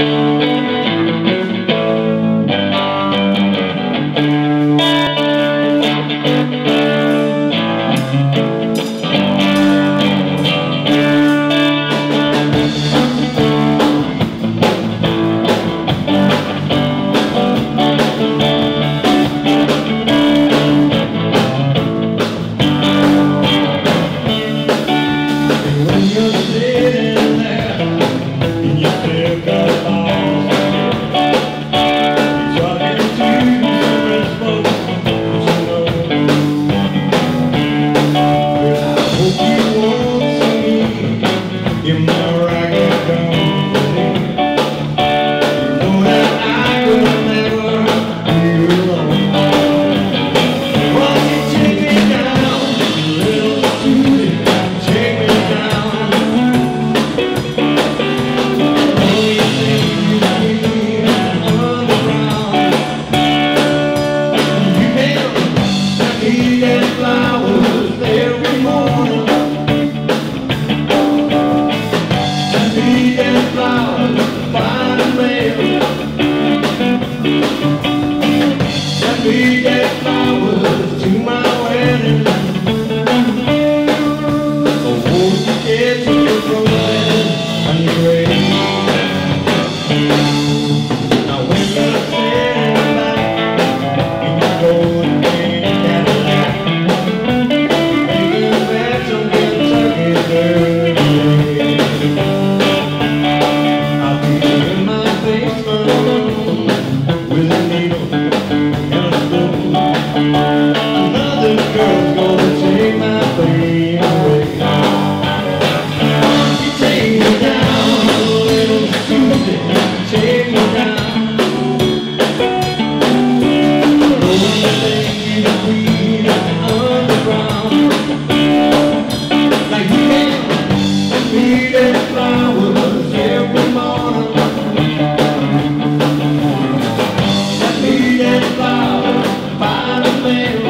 Take away.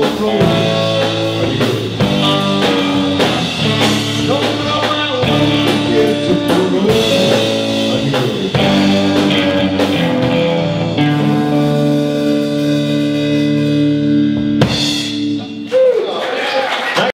will flow.